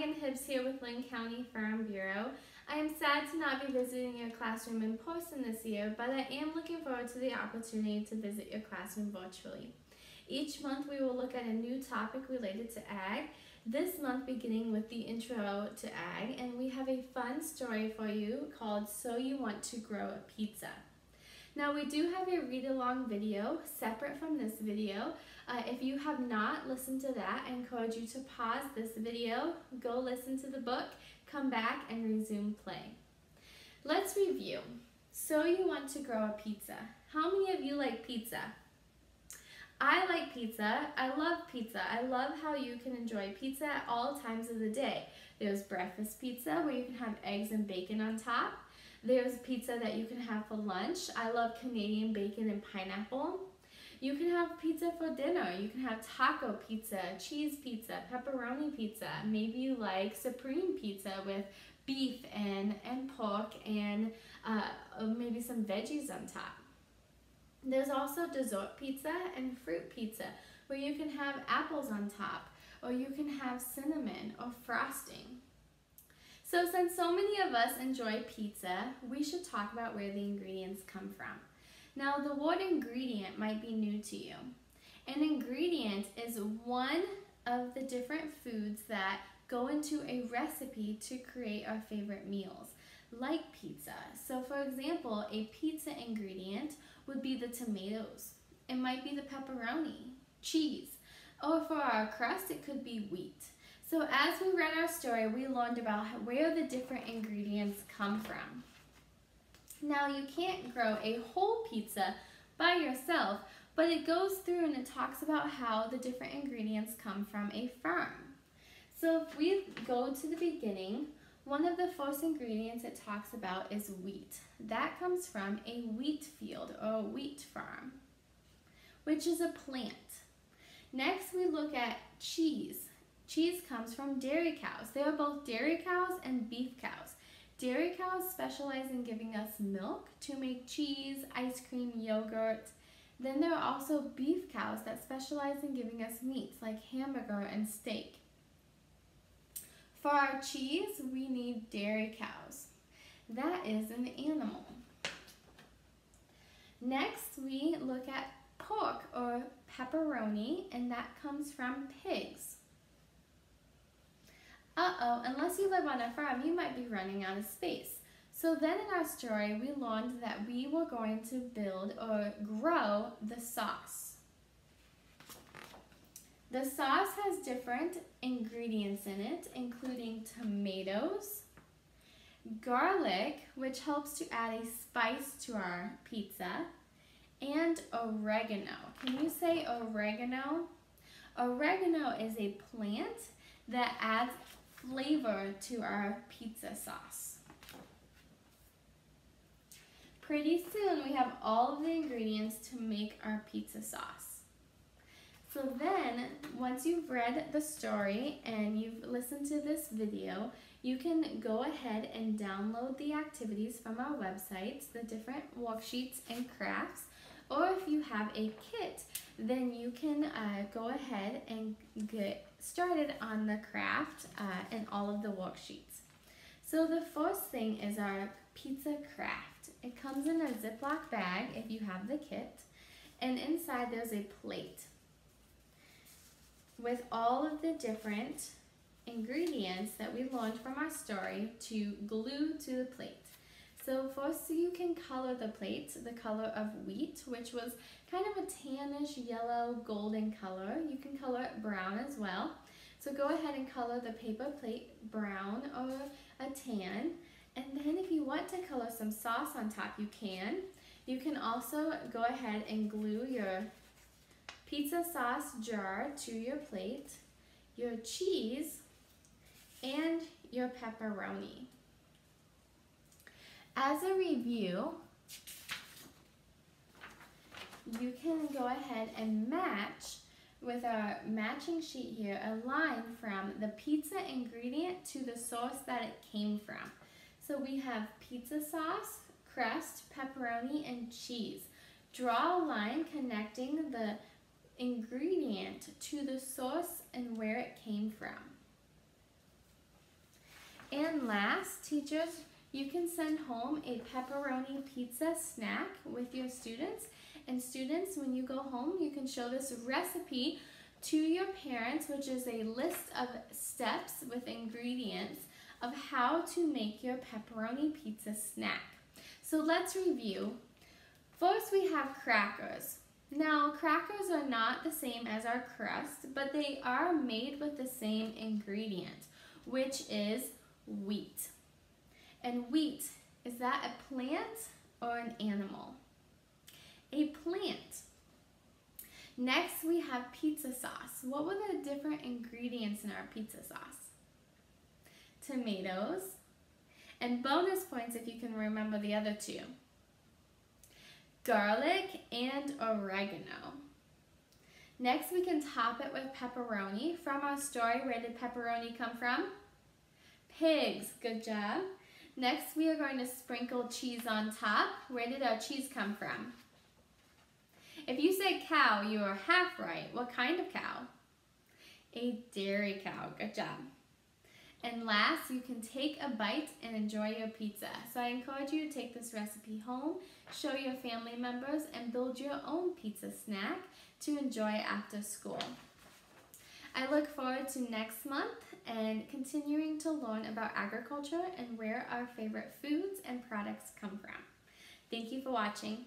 Morgan Hibbs here with Linn County Farm Bureau. I am sad to not be visiting your classroom in person this year, but I am looking forward to the opportunity to visit your classroom virtually. Each month we will look at a new topic related to ag, this month beginning with the intro to ag, and we have a fun story for you called So You Want to Grow a Pizza. Now we do have a read along video separate from this video. Uh, if you have not listened to that, I encourage you to pause this video, go listen to the book, come back and resume play. Let's review. So you want to grow a pizza. How many of you like pizza? I like pizza. I love pizza. I love how you can enjoy pizza at all times of the day. There's breakfast pizza where you can have eggs and bacon on top. There's pizza that you can have for lunch. I love Canadian bacon and pineapple. You can have pizza for dinner. You can have taco pizza, cheese pizza, pepperoni pizza. Maybe you like supreme pizza with beef and, and pork and uh, maybe some veggies on top. There's also dessert pizza and fruit pizza where you can have apples on top or you can have cinnamon or frosting. So since so many of us enjoy pizza, we should talk about where the ingredients come from. Now the word ingredient might be new to you. An ingredient is one of the different foods that go into a recipe to create our favorite meals, like pizza. So for example, a pizza ingredient would be the tomatoes. It might be the pepperoni, cheese, or for our crust, it could be wheat. So as we read our story, we learned about where the different ingredients come from. Now you can't grow a whole pizza by yourself, but it goes through and it talks about how the different ingredients come from a farm. So if we go to the beginning, one of the first ingredients it talks about is wheat. That comes from a wheat field or a wheat farm, which is a plant. Next we look at cheese. Cheese comes from dairy cows. They are both dairy cows and beef cows. Dairy cows specialize in giving us milk to make cheese, ice cream, yogurt. Then there are also beef cows that specialize in giving us meats like hamburger and steak. For our cheese, we need dairy cows. That is an animal. Next, we look at pork or pepperoni, and that comes from pigs. Uh-oh, unless you live on a farm, you might be running out of space. So then in our story, we learned that we were going to build or grow the sauce. The sauce has different ingredients in it, including tomatoes, garlic, which helps to add a spice to our pizza, and oregano. Can you say oregano? Oregano is a plant that adds flavor to our pizza sauce. Pretty soon we have all of the ingredients to make our pizza sauce. So then, once you've read the story and you've listened to this video, you can go ahead and download the activities from our websites, the different worksheets and crafts, or if you have a kit, then you can uh, go ahead and get started on the craft uh, and all of the worksheets. So the first thing is our pizza craft. It comes in a Ziploc bag if you have the kit, and inside there's a plate with all of the different ingredients that we learned from our story to glue to the plate. So first you can color the plate the color of wheat, which was kind of a tannish yellow golden color. You can color it brown as well. So go ahead and color the paper plate brown or a tan. And then if you want to color some sauce on top, you can. You can also go ahead and glue your pizza sauce jar to your plate, your cheese, and your pepperoni. As a review, you can go ahead and match with our matching sheet here a line from the pizza ingredient to the sauce that it came from. So we have pizza sauce, crust, pepperoni, and cheese. Draw a line connecting the ingredient to the sauce and where it came from. And last, teachers, you can send home a pepperoni pizza snack with your students. And students, when you go home, you can show this recipe to your parents, which is a list of steps with ingredients of how to make your pepperoni pizza snack. So let's review. First, we have crackers. Now, crackers are not the same as our crust, but they are made with the same ingredient, which is wheat. And wheat, is that a plant or an animal? A plant. Next, we have pizza sauce. What were the different ingredients in our pizza sauce? Tomatoes. And bonus points if you can remember the other two garlic, and oregano. Next, we can top it with pepperoni. From our story, where did pepperoni come from? Pigs, good job. Next, we are going to sprinkle cheese on top. Where did our cheese come from? If you say cow, you are half right. What kind of cow? A dairy cow, good job. And last, you can take a bite and enjoy your pizza. So I encourage you to take this recipe home, show your family members, and build your own pizza snack to enjoy after school. I look forward to next month and continuing to learn about agriculture and where our favorite foods and products come from. Thank you for watching.